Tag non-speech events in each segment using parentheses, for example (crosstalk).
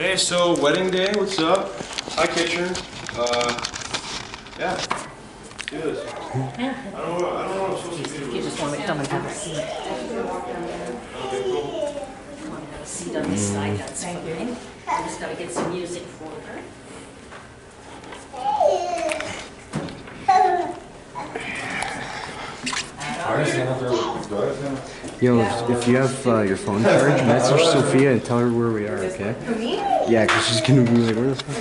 Okay, so wedding day, what's up? Hi, Kitchen. Uh, yeah, let's do this. I don't know, I don't know what I'm supposed to do. You just want to come and have a seat. Okay, cool. Have a seat on this side, that's fine. I just gotta get some music for her. Yo, if you have uh, your phone charged, message (laughs) Sophia and tell her where we are, okay? For me? Yeah, because she's gonna be like, where the fuck?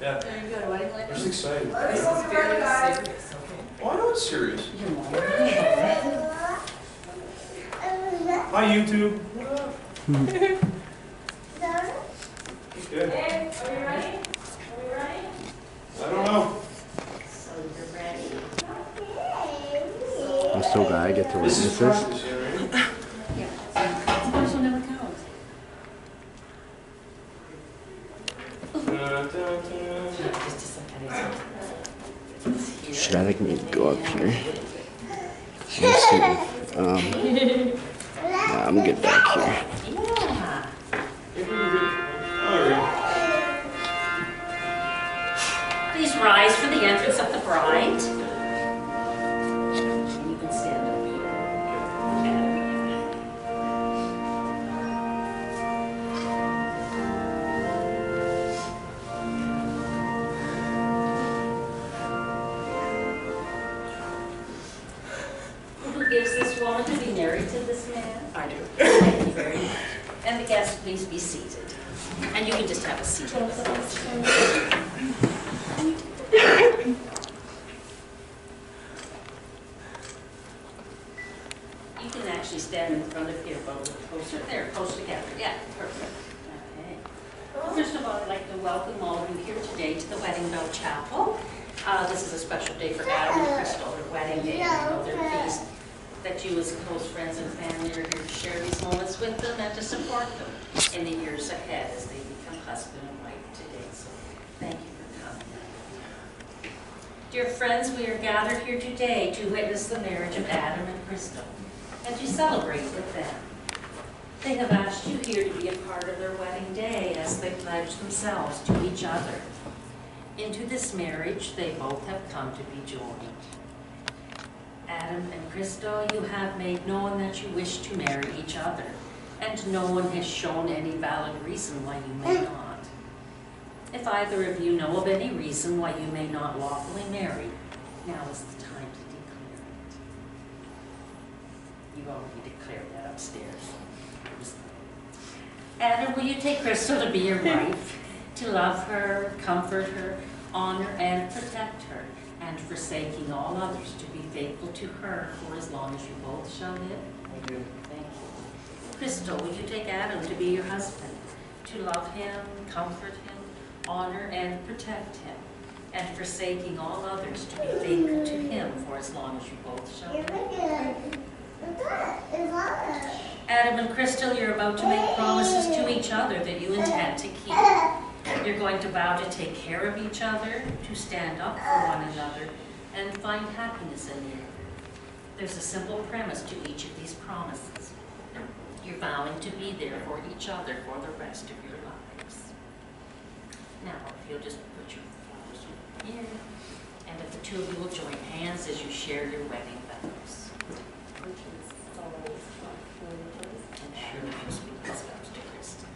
Yeah, There you go, wedding I'm just excited. This is very serious. Oh, I know it's serious. Your mom. Hi, YouTube. (laughs) Good. Are you ready? Are we ready? I don't know. So you're ready? I'm so glad I get to This witness is this. Should I like maybe go up here? Let's see. Um, nah, I'm good back here. Yeah. All right. Please rise for the entrance of the bride. I do. Thank you very much. And the guests, please be seated. And you can just have a seat. You can actually stand in front of here, both closer, there, close together, yeah, perfect. Okay. Well, First of all, I'd like to welcome all of you here today to the Wedding Bell Chapel. Uh, This is a special day for Adam and Krystle, their wedding day. Know they're pleased that you as close friends and family are here to share these moments with them and to support them in the years ahead as they become husband and wife today. So thank you for coming. Dear friends, we are gathered here today to witness the marriage of Adam and Krystle and to celebrate with them. They have asked you here to be a part of their wedding day as they pledge themselves to each other. Into this marriage, they both have come to be joined. Adam and Krystle, you have made known that you wish to marry each other, and no one has shown any valid reason why you may not. If either of you know of any reason why you may not lawfully marry, now is the time to declare it. You already declared that upstairs. Adam, will you take Krystle to be your (laughs) wife, to love her, comfort her, honor and protect her, and forsaking all others, to be faithful to her for as long as you both shall live? Thank you. Thank you. Krystle, will you take Adam to be your husband, to love him, comfort him, honor and protect him, and forsaking all others, to be faithful to him for as long as you both shall live? Adam and Krystle, you're about to make promises to each other that you intend to keep. You're going to vow to take care of each other, to stand up for one another, and find happiness in other. There's a simple premise to each of these promises. You're vowing to be there for each other for the rest of your lives. Now, if you'll just put your flowers here, and if the two of you will join hands as you share your wedding vows. And surely you speak these vows to Kristen.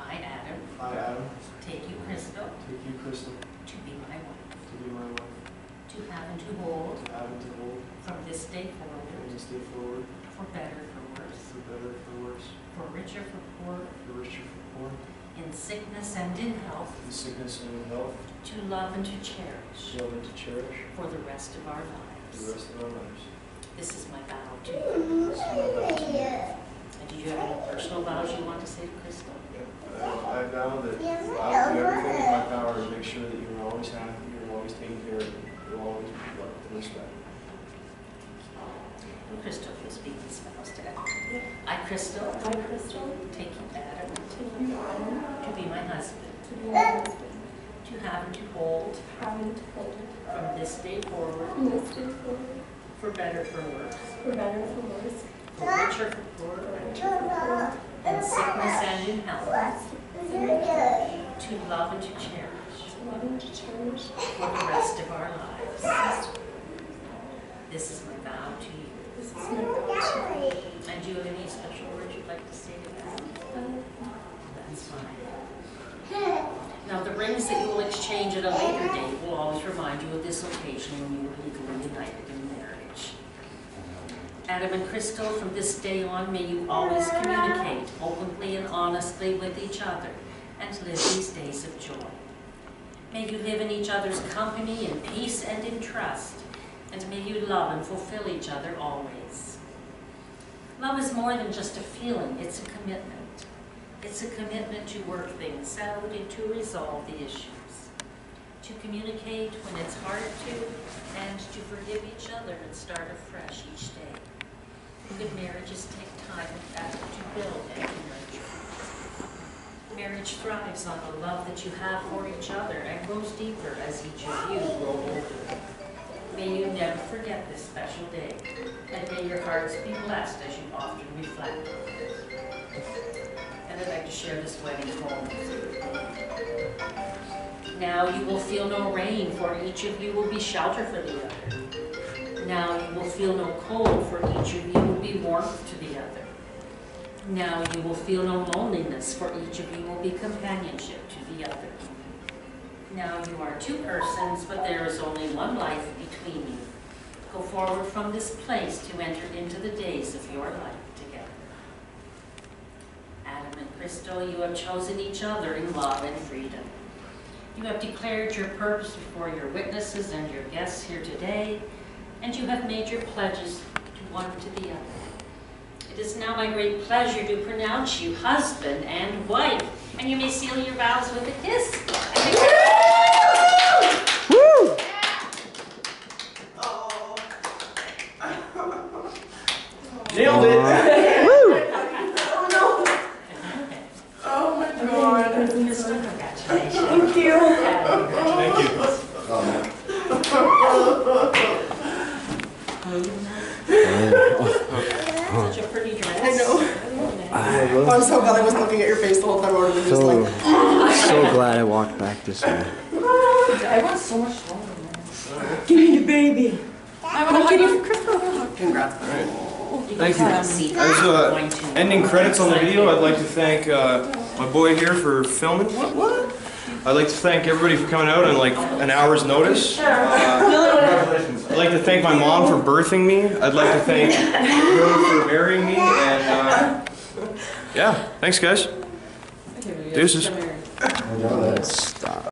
I, Adam, Hi, Adam. take you, Krystle, Take you, Krystle, to be my wife, to be my wife. to have and to hold Adam to hold from this day from forward, this day forward, for better, for worse, for better, for worse, for richer, for poor, for richer, for poor, in sickness and in health, in sickness and in health, to love and to cherish to love and to cherish for the rest of our for the lives. rest of our lives. This is my vow to you. This is my vow to you. And do you have any personal vows you want to say to Krystle? I I vow that I'll do everything in my power to make sure that you are always happy, you're always taken care of, you'll always be loved and respected. And Krystle, you'll speak these vows to Adam. I, Krystle, I, Krystle, take you, Adam, Adam, to be my husband, to be my husband, to have and to hold having to hold. from this day forward, from this day forward, for better, for worse, for better, for worse, for richer, for poorer, in sickness and in health, to love and to cherish. Loving to cherish. For the rest of our lives. This is my vow to you. this is my vow to you. And do you have any special words you'd like to say to that? Uh, That's fine. Now, the rings that you will exchange at a later date will always remind you of this occasion when you were legally united in marriage. Adam and Krystle, from this day on, may you always communicate openly and honestly with each other and live these days of joy. May you live in each other's company in peace and in trust, and may you love and fulfill each other always. Love is more than just a feeling, it's a commitment. It's a commitment to work things out and to resolve the issues. To communicate when it's hard to, and to forgive each other and start afresh each day. Good marriages take time and effort to build and to nurture. Marriage thrives on the love that you have for each other and grows deeper as each of you grow older. May you never forget this special day, and may your hearts be blessed as you often reflect I'd like to share this wedding home with you. Now you will feel no rain, for each of you will be shelter for the other. Now you will feel no cold, for each of you will be warmth to the other. Now you will feel no loneliness, for each of you will be companionship to the other. Now you are two persons, but there is only one life between you. Go forward from this place to enter into the days of your life together. Adam and Krystle, you have chosen each other in love and freedom. You have declared your purpose before your witnesses and your guests here today, and you have made your pledges to one to the other. It is now my great pleasure to pronounce you husband and wife, and you may seal your vows with a kiss. Nailed it. Oh my god. Congratulations. Thank you. Thank you. Oh. Such a pretty dress. I know. I'm so glad I wasn't looking at your face the whole time. I would have been just So, like, so glad I walked back this way. I want so much longer, man. Give me the baby. I want to give you Krystle. Congrats. Thank you. As uh, ending credits on the video, I'd like to thank uh, my boy here for filming. What? What? I'd like to thank everybody for coming out on like an hour's notice. Uh, (laughs) I'd like to thank my mom for birthing me. I'd like to thank her for marrying me. And uh, yeah, thanks guys. Deuces. Let's stop.